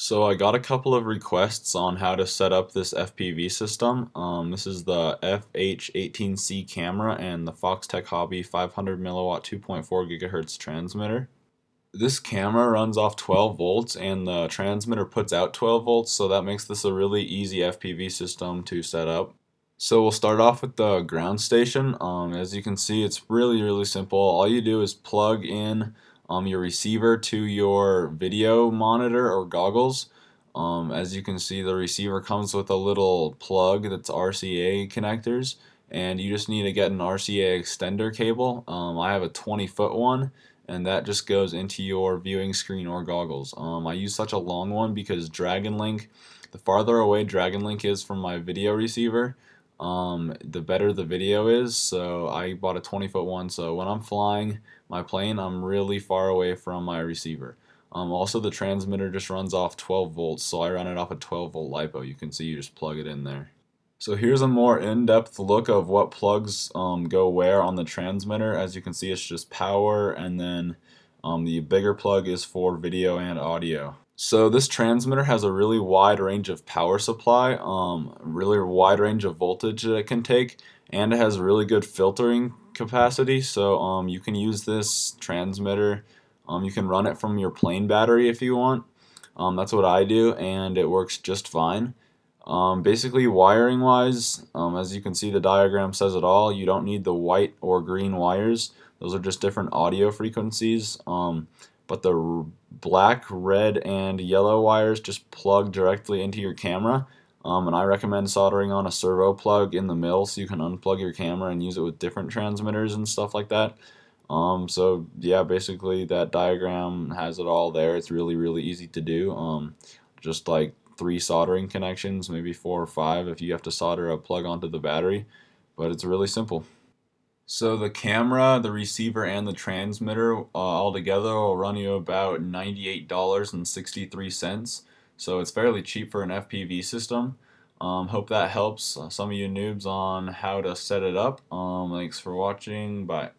So I got a couple of requests on how to set up this FPV system. Um, this is the FH18C camera and the Foxtech Hobby 500 milliwatt 2.4 gigahertz transmitter. This camera runs off 12 volts and the transmitter puts out 12 volts so that makes this a really easy FPV system to set up. So we'll start off with the ground station. Um, as you can see it's really really simple. All you do is plug in um, your receiver to your video monitor or goggles. Um, as you can see the receiver comes with a little plug that's RCA connectors and you just need to get an RCA extender cable. Um, I have a 20 foot one and that just goes into your viewing screen or goggles. Um, I use such a long one because Dragon Link, the farther away Dragon Link is from my video receiver, um, the better the video is. So I bought a 20 foot one. So when I'm flying my plane, I'm really far away from my receiver. Um, also, the transmitter just runs off 12 volts, so I run it off a 12 volt LiPo. You can see you just plug it in there. So here's a more in-depth look of what plugs um, go where on the transmitter. As you can see, it's just power, and then um, the bigger plug is for video and audio. So this transmitter has a really wide range of power supply, um, really wide range of voltage that it can take, and it has really good filtering capacity. So um, you can use this transmitter. Um, you can run it from your plane battery if you want. Um, that's what I do, and it works just fine. Um, basically, wiring wise, um, as you can see, the diagram says it all. You don't need the white or green wires. Those are just different audio frequencies. Um, but the black, red, and yellow wires just plug directly into your camera. Um, and I recommend soldering on a servo plug in the middle so you can unplug your camera and use it with different transmitters and stuff like that. Um, so yeah, basically that diagram has it all there. It's really, really easy to do. Um, just like three soldering connections, maybe four or five if you have to solder a plug onto the battery. But it's really simple. So the camera, the receiver, and the transmitter uh, all together will run you about $98.63. So it's fairly cheap for an FPV system. Um, hope that helps uh, some of you noobs on how to set it up. Um, thanks for watching. Bye.